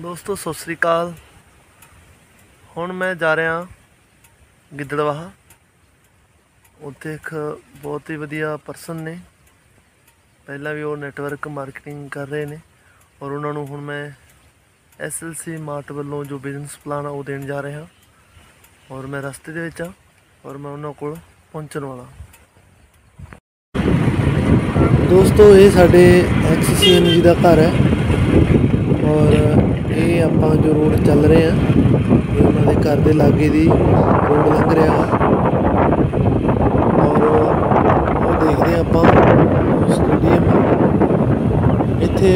ਦੋਸਤੋ, ਸਤਿ ਸ੍ਰੀ ਅਕਾਲ। ਹੁਣ ਮੈਂ ਜਾ ਰਿਹਾ ਗਿੱਦੜਵਾਹਾ। ਉੱਥੇ ਇੱਕ ਬਹੁਤ ਹੀ ਵਧੀਆ ਪਰਸਨ ਨੇ। ਪਹਿਲਾਂ ਵੀ ਉਹ ਨੈਟਵਰਕ ਮਾਰਕੀਟਿੰਗ ਕਰ ਰਹੇ ਨੇ ਔਰ ਉਹਨਾਂ ਨੂੰ ਹੁਣ ਮੈਂ ਐਸਐਲਸੀ ਮਾਰਟ ਵੱਲੋਂ ਜੋ ਬਿਜ਼ਨਸ ਪਲਾਨ ਆ, ਉਹ ਦੇਣ ਜਾ ਰਿਹਾ। ਔਰ ਮੈਂ ਰਸਤੇ ਦੇ ਵਿੱਚ ਆ ਔਰ ਮੈਂ ਉਹਨਾਂ ਕੋਲ ਪਹੁੰਚਣ ਵਾਲਾ। ਦੋਸਤੋ, ਇਹ ਸਾਡੇ ਐਕਸਸੀਐਨ ਜੀ ਦਾ ਘਰ ਹੈ। ਔਰ ਆਪਾਂ ਜੋ ਰੋਡ ਚੱਲ ਰਹੇ ਆ, ਇਹ ਉਹਨਾਂ ਦੇ ਘਰ ਦੇ ਲਾਗੇ ਦੀ ਰੋਡ ਲੰਘ ਰਿਹਾ। ਵਾ ਔਰ ਉਹ ਦੇਖਦੇ ਹਾਂ ਆਪਾਂ ਸਟੇਡੀਅਮ। ਇੱਥੇ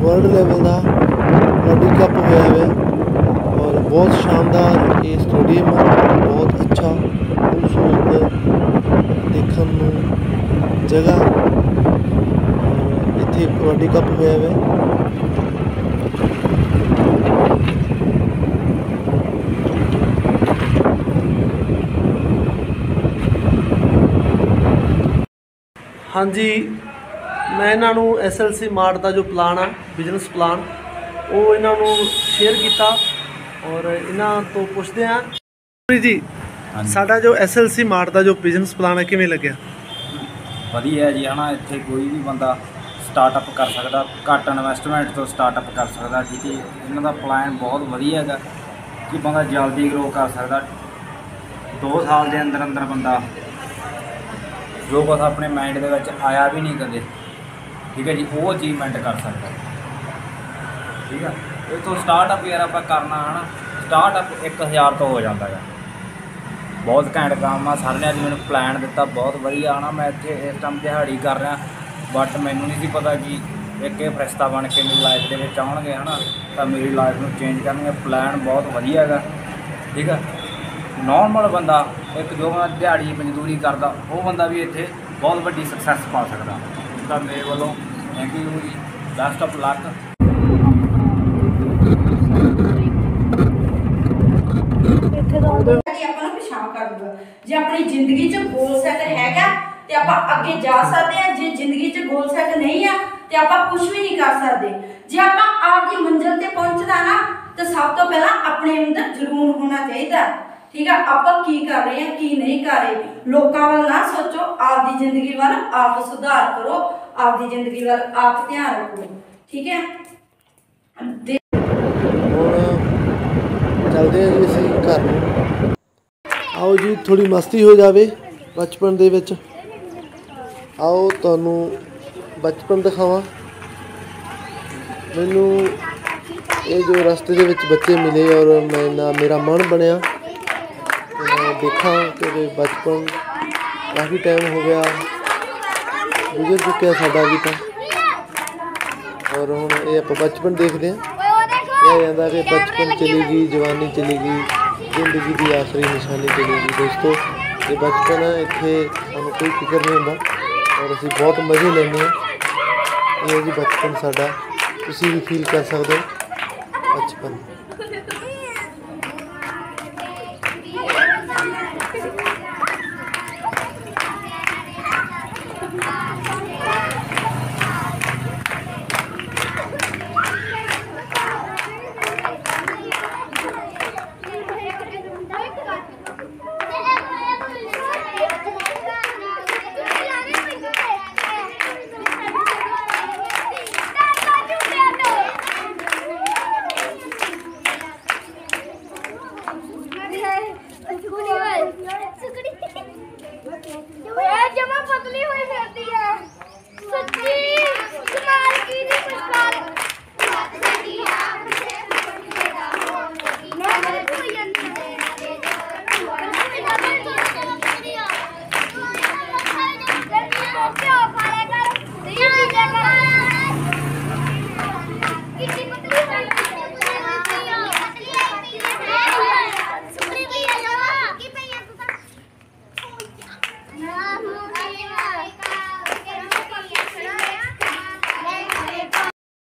ਵਰਲਡ ਲੈਵਲ ਦਾ ਕਬੱਡੀ ਕੱਪ ਹੋਇਆ ਹੋਇਆ। ਔਰ ਬਹੁਤ ਸ਼ਾਨਦਾਰ ਇਹ ਸਟੇਡੀਅਮ ਬਹੁਤ ਅੱਛਾ, ਖੂਬਸੂਰਤ ਦੇਖਣ ਨੂੰ ਜਗ੍ਹਾ। ਔਰ ਇੱਥੇ ਕਬੱਡੀ ਕੱਪ ਹੋਇਆ ਹੋਇਆ। ਹਾਂਜੀ ਮੈਂ ਇਹਨਾਂ ਨੂੰ ਐਸਐਲਸੀ ਮਾਰਟ ਦਾ ਜੋ ਪਲਾਨ ਆ ਬਿਜ਼ਨਸ ਪਲਾਨ ਉਹ ਇਹਨਾਂ ਨੂੰ ਸ਼ੇਅਰ ਕੀਤਾ ਔਰ ਇਹਨਾਂ ਤੋਂ ਪੁੱਛਦੇ ਆ ਜੀ। ਸਾਡਾ ਜੋ ਐਸਐਲਸੀ ਮਾਰਟ ਦਾ ਜੋ ਬਿਜ਼ਨਸ ਪਲਾਨ ਹੈ ਕਿਵੇਂ ਲੱਗਿਆ ਵਧੀਆ ਜੀ ਹਨਾ ਇੱਥੇ ਕੋਈ ਵੀ ਬੰਦਾ ਸਟਾਰਟਅਪ ਕਰ ਸਕਦਾ, ਘੱਟ ਇਨਵੈਸਟਮੈਂਟ ਤੋਂ ਸਟਾਰਟਅਪ ਕਰ ਸਕਦਾ ਠੀਕ ਹੈ ਇਹਨਾਂ ਦਾ ਪਲਾਨ ਬਹੁਤ ਵਧੀਆ ਹੈਗਾ, ਕਿ ਬੰਦਾ ਜਲਦੀ ਗਰੋ ਕਰ ਸਕਦਾ। 2 ਸਾਲ ਦੇ ਅੰਦਰ ਅੰਦਰ ਬੰਦਾ ਜੋ ਕੁਛ ਆਪਣੇ ਮਾਈਂਡ ਦੇ ਵਿੱਚ ਆਇਆ ਵੀ ਨਹੀਂ ਕਦੇ, ਠੀਕ ਹੈ ਜੀ, ਉਹ ਅਚੀਵਮੈਂਟ ਕਰ ਸਕਦਾ। ਠੀਕ ਹੈ ਇਹ ਤੋਂ ਸਟਾਰਟਅਪ ਯਾਰ ਆਪਾਂ ਕਰਨਾ ਹਨਾ ਸਟਾਰਟਅਪ 1000 ਤੋਂ ਹੋ ਜਾਂਦਾ ਹੈ ਬਹੁਤ ਘੈਂਟ ਕੰਮ ਆ, ਸਾਰਿਆਂ ਨੇ ਅੱਜ ਮੈਨੂੰ ਪਲਾਨ ਦਿੱਤਾ, ਬਹੁਤ ਵਧੀਆ ਆਣਾ ਮੈਂ ਇੱਥੇ ਇਸ ਟਾਈਮ ਦਿਹਾੜੀ ਕਰ ਰਿਹਾ। ਬਟ ਮੈਨੂੰ ਨਹੀਂ ਸੀ ਪਤਾ ਕਿ ਇੱਕ ਇਹ ਫਰਿਸ਼ਤਾ ਬਣ ਕੇ ਮੇਰੀ ਲਾਈਫ ਦੇ ਵਿੱਚ ਆਉਣਗੇ, ਹਨਾ? ਤਾਂ ਮੇਰੀ ਲਾਈਫ ਨੂੰ ਚੇਂਜ ਕਰਨਗੇ। ਪਲਾਨ ਬਹੁਤ ਵਧੀਆ ਹੈਗਾ, ਠੀਕ ਆ? ਨਾਰਮਲ ਬੰਦਾ, ਇੱਕ ਜੋ ਬੰਦਾ ਦਿਹਾੜੀ, ਮਜ਼ਦੂਰੀ ਕਰਦਾ, ਉਹ ਬੰਦਾ ਵੀ ਇੱਥੇ ਬਹੁਤ ਵੱਡੀ ਸਕਸੈਸ ਪਾ ਸਕਦਾ। ਤਾਂ ਮੇਰੇ ਵੱਲੋਂ ਥੈਂਕ ਯੂ ਜੀ। ਬੈਸਟ ਆਫ ਲੱਕ ਕਿ ਆਪਾਂ ਨੂੰ ਪਿਛਾਂ ਕਰ ਦੂਗਾ ਜੇ ਆਪਣੀ ਜ਼ਿੰਦਗੀ 'ਚ ਗੋਲ ਸੈਟ ਹੈਗਾ। ਤੇ ਆਪਾਂ ਅੱਗੇ ਜਾ ਸਕਦੇ ਆ ਜੇ ਜ਼ਿੰਦਗੀ 'ਚ ਗੋਲ ਸੈਟ ਨਹੀਂ ਆ, ਤੇ ਆਪਾਂ ਕੁਝ ਵੀ ਨਹੀਂ ਕਰ ਸਕਦੇ। ਜੇ ਆਪਾਂ ਆਪਦੀ ਮੰਜ਼ਿਲ ਤੇ ਪਹੁੰਚਦਾ ਨਾ, ਤਾਂ ਸਭ ਤੋਂ ਪਹਿਲਾਂ ਆਪਣੇ ਅੰਦਰ ਜਨੂਨ ਹੋਣਾ ਚਾਹੀਦਾ। ਠੀਕ ਆ, ਆਪਾਂ ਕੀ ਕਰ ਰਹੇ ਆ ਕੀ ਨਹੀਂ ਕਰ ਰਹੇ। ਲੋਕਾਂ ਵੱਲ ਨਾ ਸੋਚੋ, ਆਪਦੀ ਜ਼ਿੰਦਗੀ ਵੱਲ ਆਪ ਸੁਧਾਰ ਕਰੋ, ਆਪਦੀ ਜ਼ਿੰਦਗੀ ਵੱਲ ਆਪ ਧਿਆਨ ਰੱਖੋ। ਠੀਕ ਹੈ? ਚੱਲਦੇ ਹਾਂ ਜੀ ਅਸੀਂ ਘਰ ਨੂੰ। ਆਓ ਜੀ ਥੋੜੀ ਮਸਤੀ ਹੋ ਜਾਵੇ ਬਚਪਨ ਦੇ ਵਿੱਚ। ਆਓ ਤੁਹਾਨੂੰ ਬਚਪਨ ਦਿਖਾਵਾਂ। ਮੈਨੂੰ ਇਹ ਜੋ ਰਸਤੇ ਦੇ ਵਿੱਚ ਬੱਚੇ ਮਿਲੇ ਔਰ ਮੈਂ ਨਾ ਮੇਰਾ ਮਨ ਬਣਿਆ ਮੈਂ ਦੇਖਾਂ ਕਿ ਬਚਪਨ ਕਾਫੀ ਟਾਈਮ ਹੋ ਗਿਆ, ਗੁਜ਼ਰ ਚੁੱਕਿਆ ਸਾਡਾ ਵੀ ਤਾਂ। ਔਰ ਹੁਣ ਇਹ ਆਪਾਂ ਬਚਪਨ ਦੇਖਦੇ ਹਾਂ। ਇਹ ਜਾਂਦਾ ਕਿ ਬਚਪਨ ਚਲੀ ਗਈ, ਜਵਾਨੀ ਚਲੀ ਗਈ, ਜ਼ਿੰਦਗੀ ਦੀ ਆਖਰੀ ਨਿਸ਼ਾਨੀ ਚਲੀ ਗਈ। ਦੋਸਤੋ, ਇਹ ਬਚਪਨ ਹੈ ਇੱਥੇ ਸਾਨੂੰ ਕੋਈ ਫਿਕਰ ਨਹੀਂ ਹੁੰਦਾ। ਔਰ ਅਸੀਂ ਬਹੁਤ ਮਜ਼ੇ ਲੈਂਦੇ ਹਾਂ। ਇਹ ਜੀ ਬਚਪਨ ਸਾਡਾ। ਤੁਸੀਂ ਵੀ ਫੀਲ ਕਰ ਸਕਦੇ ਹੋ। ਬਚਪਨ।